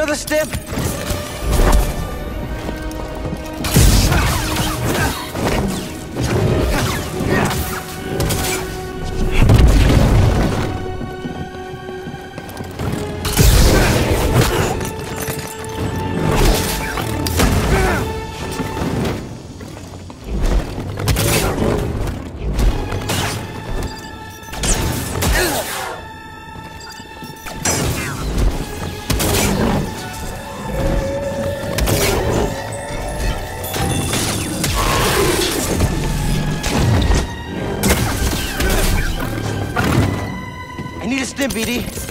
Another step. I need a BD.